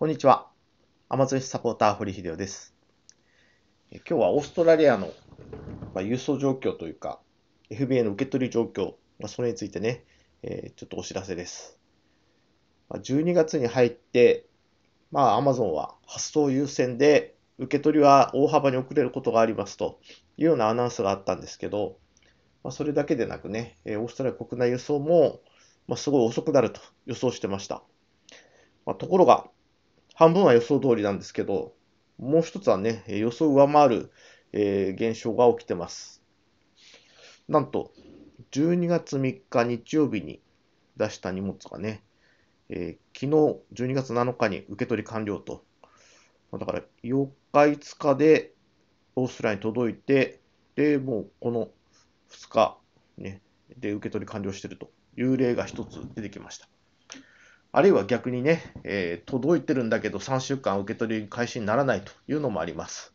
こんにちは。Amazon サポーター、堀秀夫です。今日はオーストラリアのま郵送状況というか、FBA の受け取り状況、ま、それについてね、えちょっとお知らせです。12月に入って、まあ、Amazon は発送優先で受け取りは大幅に遅れることがありますというようなアナウンスがあったんですけど、まあ、それだけでなくね、オーストラリア国内輸送も、ま、すごい遅くなると予想してました。ま、ところが、半分は予想通りなんですけど、もう一つはね、予想を上回る、えー現象が起きてます。なんと、12月3日日曜日に出した荷物がね、えー昨日12月7日に受け取り完了と。だから4日5日でオーストラリアに届いて、で、もうこの2日、ね、で受け取り完了しているという例が一つ出てきました。あるいは逆にね、えー届いてるんだけど3週間受け取り開始にならないというのもあります。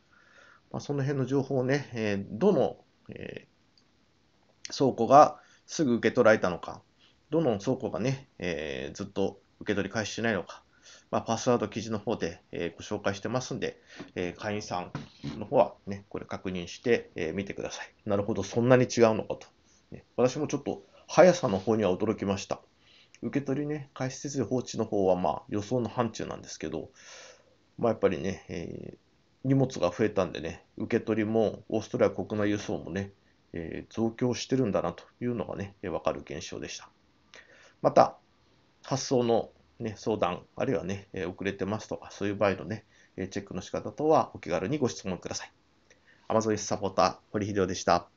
まあ、その辺の情報をね、えーどの、えー倉庫がすぐ受け取られたのか、どの倉庫がね、えずっと受け取り開始しないのか、まあ、パスワード記事の方で、えご紹介してますんで、え会員さんの方はね、これ確認して、え見てください。なるほど、そんなに違うのかと。ね私もちょっと速さの方には驚きました。受け取りね、開始設備放置の方はまあ予想の範疇なんですけど、まあ、やっぱりね、えー荷物が増えたんでね、受け取りもオーストラリア国内輸送もね、えー増強してるんだなというのがね、えわかる現象でした。また、発送の、ね、相談、あるいはね、え遅れてますとか、そういう場合のね、えチェックの仕方等はお気軽にご質問ください。Amazon サポーター、堀秀夫でした。